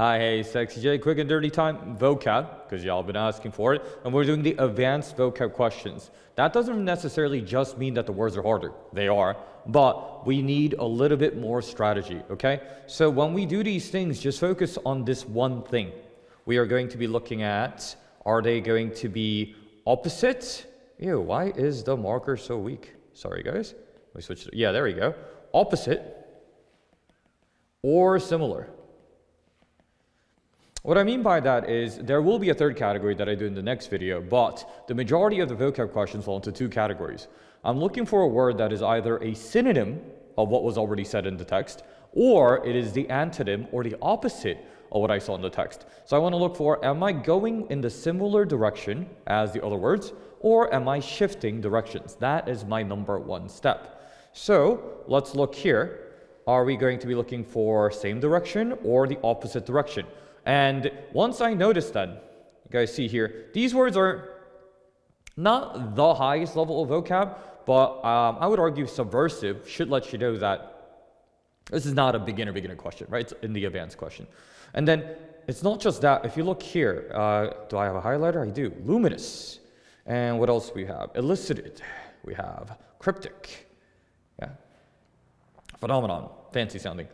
Hi, hey, Sexy J, quick and dirty time, vocab, because y'all been asking for it, and we're doing the advanced vocab questions. That doesn't necessarily just mean that the words are harder. They are, but we need a little bit more strategy, okay? So when we do these things, just focus on this one thing. We are going to be looking at, are they going to be opposite? Ew, why is the marker so weak? Sorry, guys. Let me switch. Yeah, there we go. Opposite or similar. What I mean by that is there will be a third category that I do in the next video, but the majority of the vocab questions fall into two categories. I'm looking for a word that is either a synonym of what was already said in the text, or it is the antonym or the opposite of what I saw in the text. So I want to look for, am I going in the similar direction as the other words, or am I shifting directions? That is my number one step. So let's look here. Are we going to be looking for same direction or the opposite direction? And once I noticed that, you guys see here, these words are not the highest level of vocab, but um, I would argue subversive should let you know that this is not a beginner beginner question, right? It's in the advanced question. And then it's not just that. If you look here, uh, do I have a highlighter? I do. Luminous. And what else we have? Elicited. We have cryptic. Yeah. Phenomenon. Fancy sounding.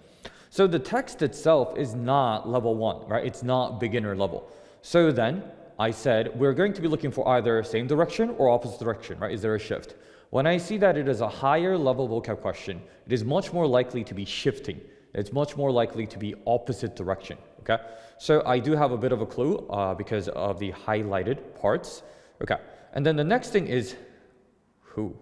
So the text itself is not level one, right? It's not beginner level. So then I said we're going to be looking for either same direction or opposite direction, right? Is there a shift? When I see that it is a higher level vocab question, it is much more likely to be shifting. It's much more likely to be opposite direction, okay? So I do have a bit of a clue uh, because of the highlighted parts, okay? And then the next thing is who.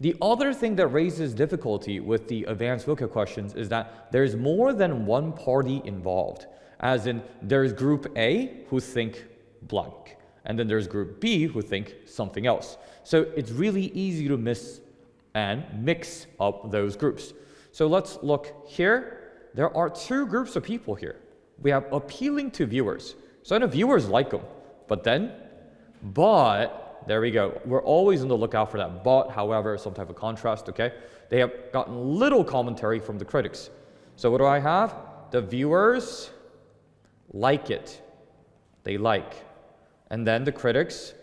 The other thing that raises difficulty with the advanced vocab questions is that there's more than one party involved. As in, there's group A who think blank, and then there's group B who think something else. So it's really easy to miss and mix up those groups. So let's look here. There are two groups of people here. We have appealing to viewers. So I know viewers like them, but then, but there we go. We're always on the lookout for that but, however, some type of contrast, okay? They have gotten little commentary from the critics. So what do I have? The viewers like it. They like. And then the critics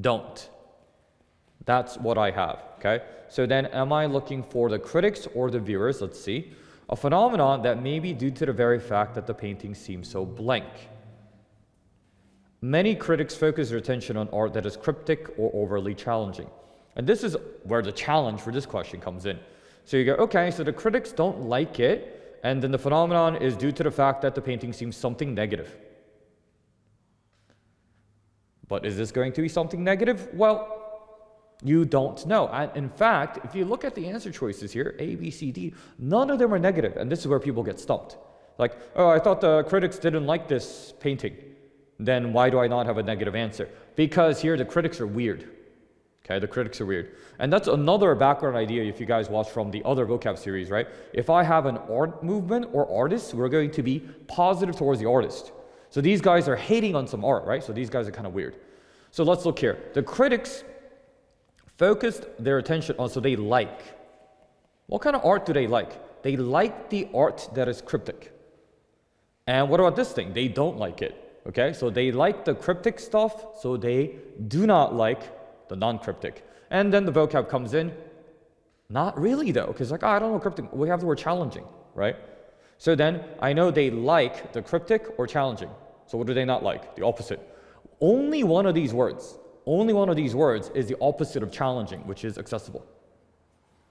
don't. That's what I have, okay? So then am I looking for the critics or the viewers? Let's see. A phenomenon that may be due to the very fact that the painting seems so blank. Many critics focus their attention on art that is cryptic or overly challenging. And this is where the challenge for this question comes in. So you go, okay, so the critics don't like it, and then the phenomenon is due to the fact that the painting seems something negative. But is this going to be something negative? Well, you don't know. And in fact, if you look at the answer choices here, A, B, C, D, none of them are negative, and this is where people get stumped. Like, oh, I thought the critics didn't like this painting then why do I not have a negative answer? Because here the critics are weird. Okay, the critics are weird. And that's another background idea if you guys watch from the other vocab series, right? If I have an art movement or artist, we're going to be positive towards the artist. So these guys are hating on some art, right? So these guys are kind of weird. So let's look here. The critics focused their attention on, so they like. What kind of art do they like? They like the art that is cryptic. And what about this thing? They don't like it. Okay, so they like the cryptic stuff, so they do not like the non-cryptic. And then the vocab comes in. Not really though, because like, oh, I don't know cryptic. We have the word challenging, right? So then I know they like the cryptic or challenging. So what do they not like? The opposite. Only one of these words, only one of these words is the opposite of challenging, which is accessible.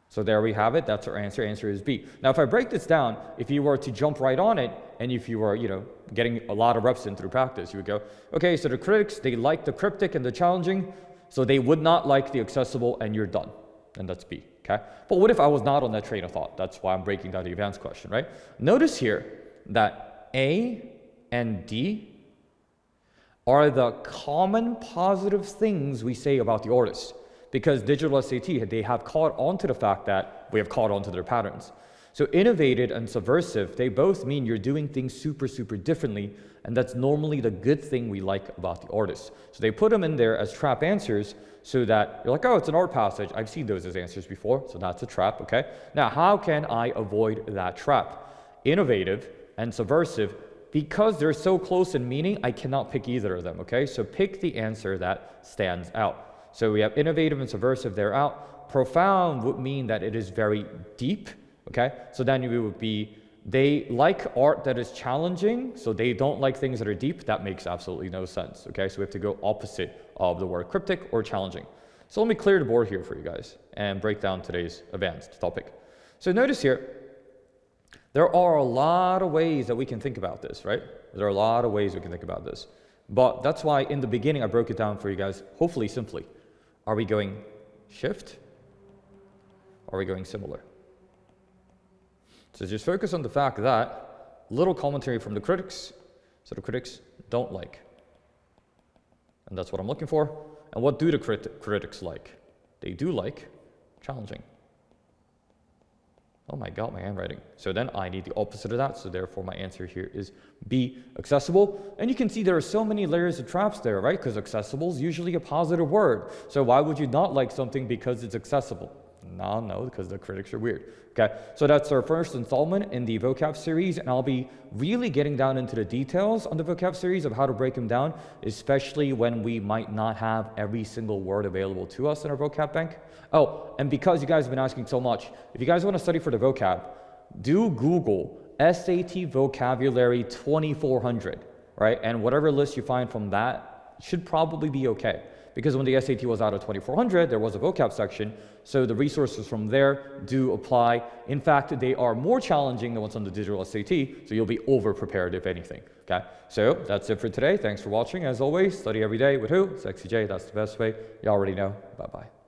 So there we have it. That's our answer. Answer is B. Now, if I break this down, if you were to jump right on it, and if you were, you know, getting a lot of reps in through practice, you would go, okay, so the critics, they like the cryptic and the challenging, so they would not like the accessible, and you're done. And that's B, okay? But what if I was not on that train of thought? That's why I'm breaking down the advanced question, right? Notice here that A and D are the common positive things we say about the artist because digital SAT, they have caught on to the fact that we have caught on to their patterns. So innovative and subversive, they both mean you're doing things super, super differently, and that's normally the good thing we like about the artist. So they put them in there as trap answers so that you're like, oh, it's an art passage. I've seen those as answers before, so that's a trap, okay? Now, how can I avoid that trap? innovative and subversive, because they're so close in meaning, I cannot pick either of them, okay? So pick the answer that stands out. So we have innovative and subversive, they're out. Profound would mean that it is very deep, okay? So then we would be, they like art that is challenging, so they don't like things that are deep. That makes absolutely no sense, okay? So we have to go opposite of the word cryptic or challenging. So let me clear the board here for you guys and break down today's advanced topic. So notice here, there are a lot of ways that we can think about this, right? There are a lot of ways we can think about this. But that's why in the beginning I broke it down for you guys, hopefully simply. Are we going shift? Are we going similar? So just focus on the fact that little commentary from the critics, so the critics don't like. And that's what I'm looking for. And what do the crit critics like? They do like challenging. Oh my god, my handwriting. So then I need the opposite of that, so therefore my answer here is B, accessible. And you can see there are so many layers of traps there, right? Because accessible is usually a positive word. So why would you not like something because it's accessible? No, no, because the critics are weird. Okay, so that's our first installment in the vocab series, and I'll be really getting down into the details on the vocab series of how to break them down, especially when we might not have every single word available to us in our vocab bank. Oh, and because you guys have been asking so much, if you guys want to study for the vocab, do Google SAT vocabulary 2400, right? And whatever list you find from that should probably be okay because when the SAT was out of 2400, there was a vocab section, so the resources from there do apply. In fact, they are more challenging than what's on the digital SAT, so you'll be over prepared if anything. Okay, so that's it for today. Thanks for watching. As always, study every day with who? Sexy J. That's the best way. You already know. Bye bye.